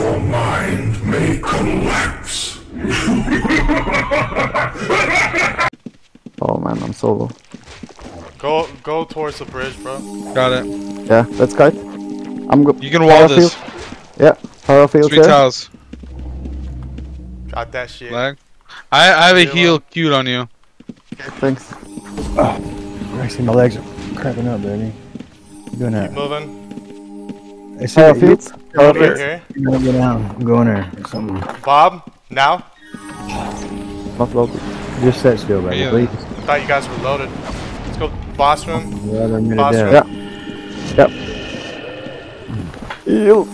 Your mind may collapse. Oh man, I'm solo. Go go towards the bridge, bro. Got it. Yeah, let's kite. I'm go. You can wall this. Yeah, Parafield Three here. tiles. Got that shit. Lag. I, I have a Heal heal up. queued on you. Thanks. Ah, oh, Actually, my legs are cramping up, baby. I'm doing that. Keep moving. I see that you- Parafield. Over Parafield. here. You're gonna go down. I'm going there. Something. Bob, now. Not loaded. Just sit still, baby, Yeah. please. I thought you guys were loaded. Let's go boss room. Yeah, they're minute Boss dead. room. Yeah. Yield.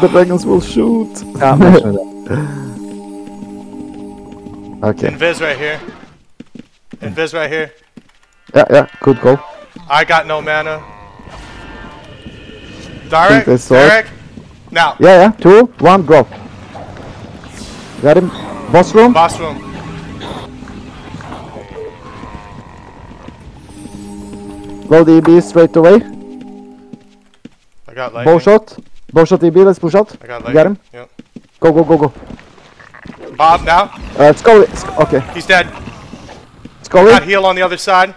The dragons will shoot. Ah, Stop messing that. Okay. Invis right here. Invis right here. Yeah, yeah. Good goal. I got no mana. Derek, they saw it. Derek, now, Yeah, yeah. Two, one, go. Got him. Boss room. boss room. Load EB straight away. I got lightning. Bow shot. Bow shot EB. Let's push out. I got You lightning. got him. Yep. Go, go, go, go. Bob, now. Uh, let's go. okay. He's dead. Scully. Got heal on the other side.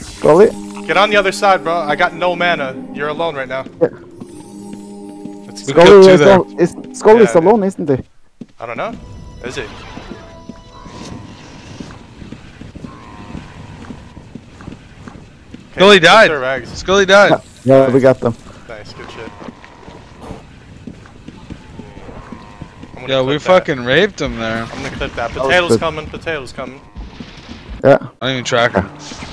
Scully. Get on the other side, bro. I got no mana. You're alone right now. Yeah. Let's We go. killed Scully is, there. al- is, Scully is Yeah, alone, isn't he? I don't know. Is it? Okay, Scully died. their? Scully died. Ah, yeah, we got them. Nice, good shit. Yeah, we that. fucking raped him there. I'm gonna clip that. was Potatoes coming. Potatoes coming. Yeah. I didn't even track him.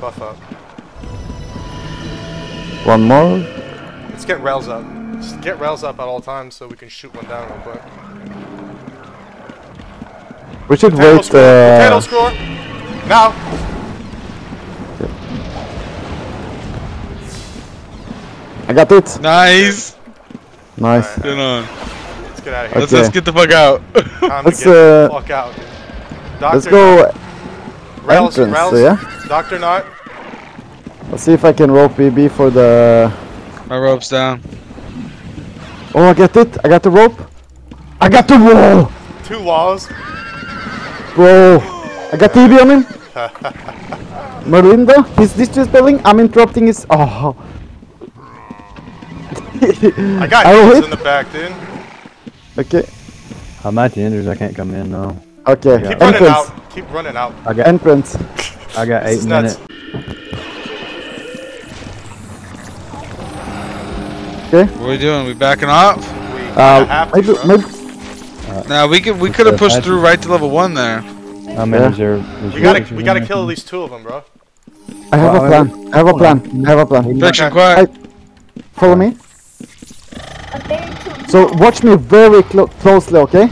Buff up. One more. Let's get rails up. Just get rails up at all times so we can shoot one down real quick. We should Potato wait. score. Potato Uh, score. Now. I got it. Nice. Nice. Good on. Let's get out of here. Let's, let's get the fuck out. Time Let's, to get the uh, fuck out, dude. Doctor, Let's go Rails, entrance. rails. Yeah. Doctor not. Let's see if I can rope EB for the. My rope's down. Oh, I get it. I got the rope. I got the wall, Two walls. bro. I got EB on him. Merlinda, he's distress spelling. I'm interrupting his. Oh. I got I will hit. in the back, dude. Okay. I'm at the enders. I can't come in though. Okay. Keep running Entrance. out. Keep running out. I got. Entrance. I got eight minutes. Okay. What are we doing? We backing off? We Uh, have to, maybe, bro. maybe. Nah, we could we could have pushed through right to level one there. How many Yeah. is there? We gotta, we gotta kill at least two of them, bro. I have a plan. I have a plan. I have a plan. Friction Okay. quiet. Follow me. So watch me very clo closely, okay?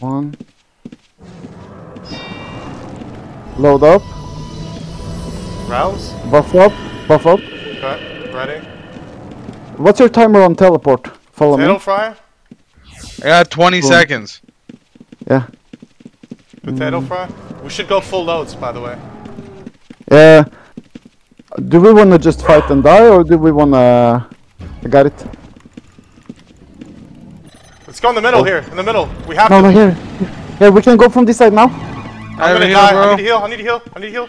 One. Load up. Rouse. Buff up. Buff up. Okay. Ready. What's your timer on teleport? Follow Potato me. fryer. I got 20 Cool. seconds. Yeah. Potato Mm. fry. We should go full loads, by the way. Uh, do we want to just fight and die, or do we want to? I got it. Let's go in the middle here. In the middle. We have No, to. no, here. Yeah, we can go from this side now. I I'm have a gonna heal, die. I need to heal. I need to heal. I need to heal.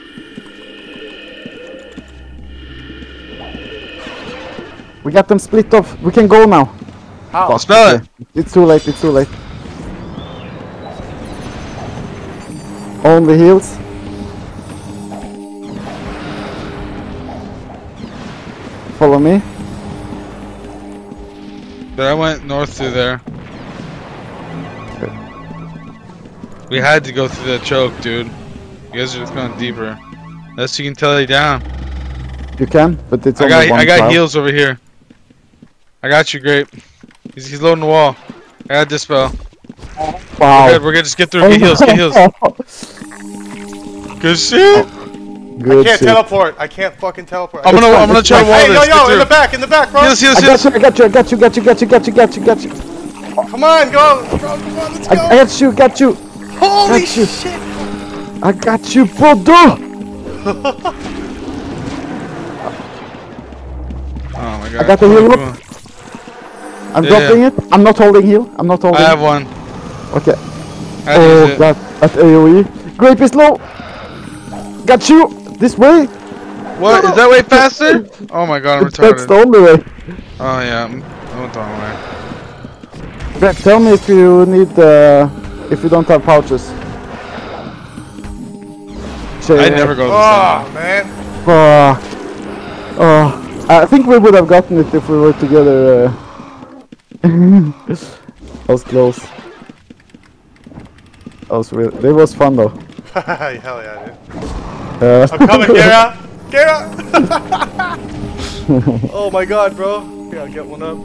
We got them split off. We can go now. How? Fuck, Spell it. It's too late. It's too late. Only heals. Follow me. But I went north through there. We had to go through that choke, dude. You guys are just going deeper. Unless you can tell you down. You can, but it's I only got one I got trial. heals over here. I got you, grape. He's, he's loading the wall. I got dispel. Wow. We're good. We're good. Just get through. Oh get heals. Get heals. Good shit. Good can't shit. teleport. I can't fucking teleport. I'm gonna, fine, I'm gonna try to wall Hey, yo, this. yo, Get in the back, in the back, bro. Yes, yes, I got you, I got you, I got you, got you, got you, got you, got you, got you. Come on, go, bro. Come on, let's I, go. I got you, got you. Holy got you. shit. I got you, brother. Oh my god. I got the heal come. I'm Yeah, dropping it. I'm not holding heal. I'm not holding. I have one. Okay. I had to use Oh, it. that AOE. Grape is low. Got you. This way. What? Is that way faster? Oh my god, I'm That's retarded. the only way. Oh yeah, I'm, I went the wrong way. Greg, tell me if you need uh, if you don't have pouches. Shit. I never go this Oh, man. Fuck. Oh, I think we would have gotten it if we were together. Uh... that was close. That was real. It was fun though. Hell yeah, dude. Uh, I'm coming, Gara. Gara. oh my god, bro. Gotta get one up.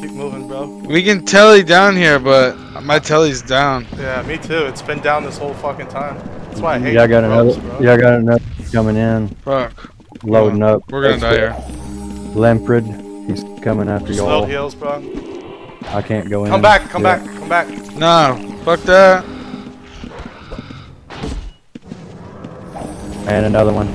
Keep moving, bro. We can telly down here, but my telly's down. Yeah, me too. It's been down this whole fucking time. That's why I hate Yeah, I got ropes, another. bro. Yeah, I got another coming in, Fuck. loading up. We're gonna die here. Lampred, he's coming after y'all. heals, bro. I can't go in. Come back, come Yeah. back, come back. Nah, fuck that. And another one.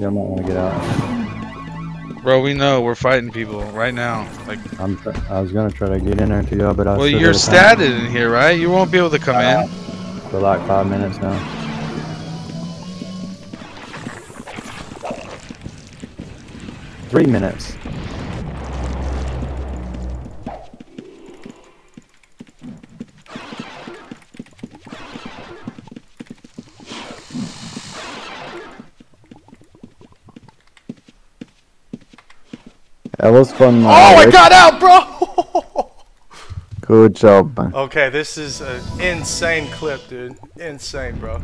Yeah, I might want to get out. Bro, we know we're fighting people right now. Like, I'm. I was gonna try to get in there to y'all, but I. well, you're there for- statted in here, right? You won't be able to come in. for like five minutes now. Three minutes. That was fun. Oh, I got out, bro! Good job, man. okay, this is an insane clip, dude. Insane, bro.